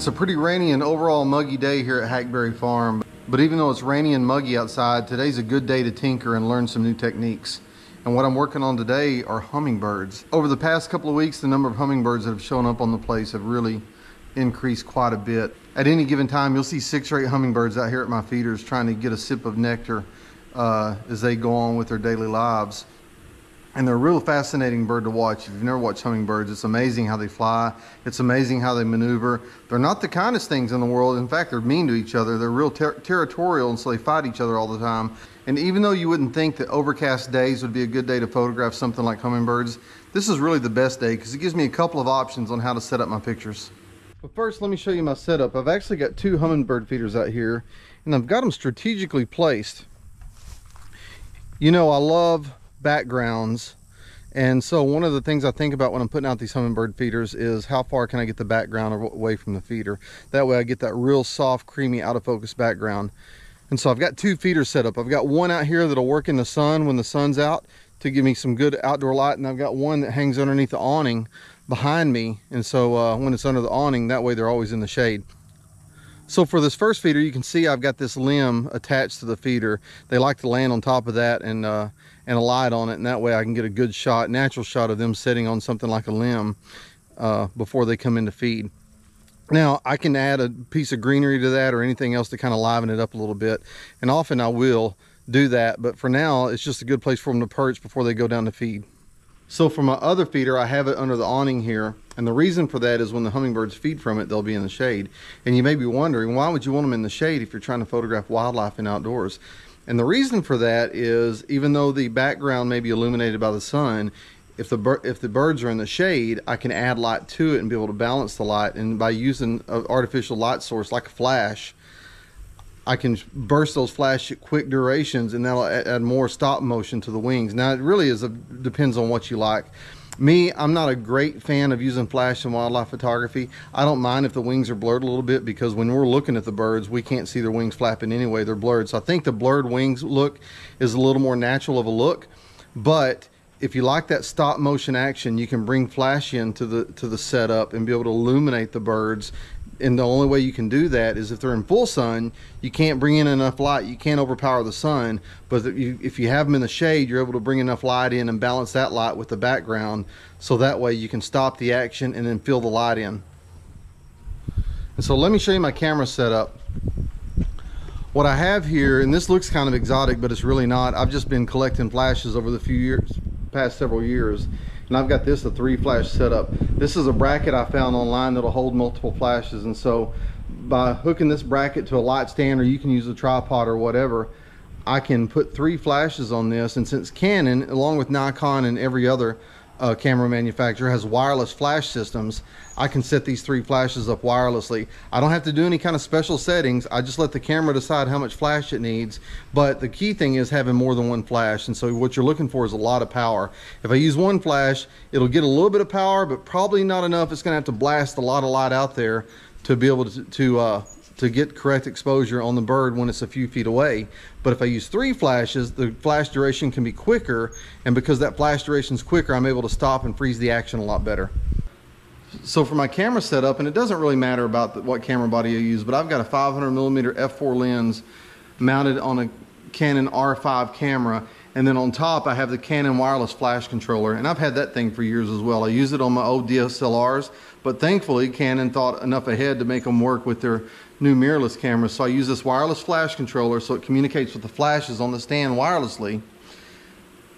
It's a pretty rainy and overall muggy day here at Hackberry Farm. But even though it's rainy and muggy outside, today's a good day to tinker and learn some new techniques. And what I'm working on today are hummingbirds. Over the past couple of weeks, the number of hummingbirds that have shown up on the place have really increased quite a bit. At any given time, you'll see six or eight hummingbirds out here at my feeders trying to get a sip of nectar uh, as they go on with their daily lives. And they're a real fascinating bird to watch. If you've never watched hummingbirds, it's amazing how they fly. It's amazing how they maneuver. They're not the kindest things in the world. In fact, they're mean to each other. They're real ter territorial, and so they fight each other all the time. And even though you wouldn't think that overcast days would be a good day to photograph something like hummingbirds, this is really the best day because it gives me a couple of options on how to set up my pictures. But first, let me show you my setup. I've actually got two hummingbird feeders out here, and I've got them strategically placed. You know, I love backgrounds. And so one of the things I think about when I'm putting out these hummingbird feeders is how far can I get the background away from the feeder. That way I get that real soft, creamy, out of focus background. And so I've got two feeders set up. I've got one out here that'll work in the sun when the sun's out to give me some good outdoor light. And I've got one that hangs underneath the awning behind me. And so uh, when it's under the awning, that way they're always in the shade. So for this first feeder, you can see I've got this limb attached to the feeder. They like to land on top of that and uh, and a light on it, and that way I can get a good shot, natural shot of them sitting on something like a limb uh, before they come in to feed. Now, I can add a piece of greenery to that or anything else to kind of liven it up a little bit, and often I will do that, but for now, it's just a good place for them to perch before they go down to feed. So for my other feeder, I have it under the awning here. And the reason for that is when the hummingbirds feed from it, they'll be in the shade. And you may be wondering, why would you want them in the shade if you're trying to photograph wildlife and outdoors? And the reason for that is even though the background may be illuminated by the sun, if the bird if the birds are in the shade, I can add light to it and be able to balance the light. And by using an artificial light source like a flash, I can burst those flash quick durations and that'll add more stop motion to the wings. Now it really is a, depends on what you like. Me, I'm not a great fan of using flash in wildlife photography. I don't mind if the wings are blurred a little bit because when we're looking at the birds, we can't see their wings flapping anyway. They're blurred. So I think the blurred wings look is a little more natural of a look. But if you like that stop motion action, you can bring flash into the to the setup and be able to illuminate the birds and the only way you can do that is if they're in full sun you can't bring in enough light you can't overpower the sun but if you, if you have them in the shade you're able to bring enough light in and balance that light with the background so that way you can stop the action and then fill the light in. And so let me show you my camera setup. What I have here and this looks kind of exotic but it's really not. I've just been collecting flashes over the few years past several years and I've got this a three flash setup. This is a bracket I found online that'll hold multiple flashes and so by hooking this bracket to a light stand or you can use a tripod or whatever I can put three flashes on this and since Canon along with Nikon and every other uh, camera manufacturer has wireless flash systems, I can set these three flashes up wirelessly. I don't have to do any kind of special settings. I just let the camera decide how much flash it needs. But the key thing is having more than one flash. And so what you're looking for is a lot of power. If I use one flash, it'll get a little bit of power, but probably not enough. It's gonna have to blast a lot of light out there to be able to, to uh, to get correct exposure on the bird when it's a few feet away. But if I use three flashes, the flash duration can be quicker. And because that flash duration is quicker, I'm able to stop and freeze the action a lot better. So for my camera setup, and it doesn't really matter about the, what camera body I use, but I've got a 500 millimeter f4 lens mounted on a Canon R5 camera. And then on top, I have the Canon wireless flash controller. And I've had that thing for years as well. I use it on my old DSLRs, but thankfully Canon thought enough ahead to make them work with their new mirrorless cameras. So I use this wireless flash controller so it communicates with the flashes on the stand wirelessly.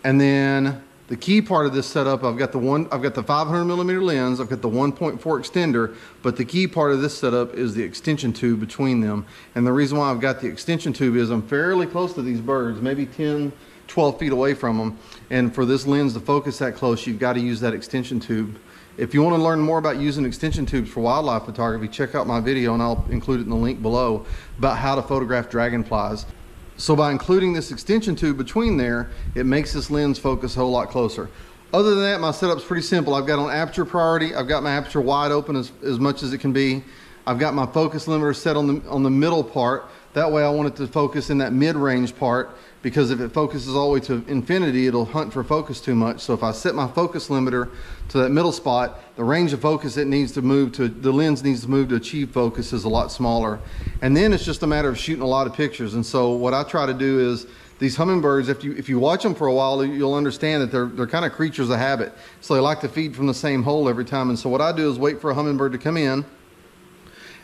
And then the key part of this setup, I've got the one, I've got the 500 millimeter lens, I've got the 1.4 extender, but the key part of this setup is the extension tube between them. And the reason why I've got the extension tube is I'm fairly close to these birds, maybe 10, 12 feet away from them. And for this lens to focus that close, you've got to use that extension tube if you want to learn more about using extension tubes for wildlife photography, check out my video and I'll include it in the link below about how to photograph dragonflies. So by including this extension tube between there, it makes this lens focus a whole lot closer. Other than that, my setup's pretty simple. I've got on aperture priority. I've got my aperture wide open as, as much as it can be. I've got my focus limiter set on the, on the middle part That way I want it to focus in that mid-range part because if it focuses all the way to infinity, it'll hunt for focus too much. So if I set my focus limiter to that middle spot, the range of focus it needs to move to, the lens needs to move to achieve focus is a lot smaller. And then it's just a matter of shooting a lot of pictures. And so what I try to do is these hummingbirds, if you if you watch them for a while, you'll understand that they're they're kind of creatures of habit. So they like to feed from the same hole every time. And so what I do is wait for a hummingbird to come in,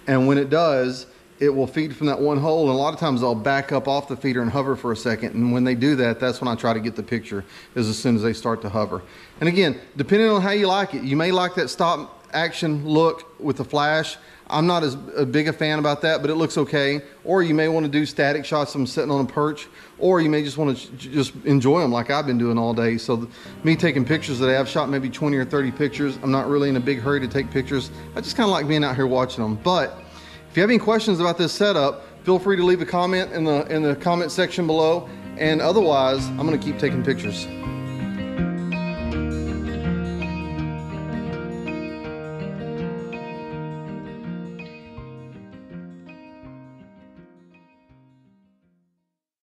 and when it does, it will feed from that one hole. And a lot of times they'll back up off the feeder and hover for a second. And when they do that, that's when I try to get the picture is as soon as they start to hover. And again, depending on how you like it, you may like that stop action look with the flash. I'm not as a big a fan about that, but it looks okay. Or you may want to do static shots of them sitting on a perch, or you may just want to just enjoy them like I've been doing all day. So me taking pictures today, I've shot maybe 20 or 30 pictures. I'm not really in a big hurry to take pictures. I just kind of like being out here watching them. But you have any questions about this setup, feel free to leave a comment in the in the comment section below. And otherwise, I'm gonna keep taking pictures.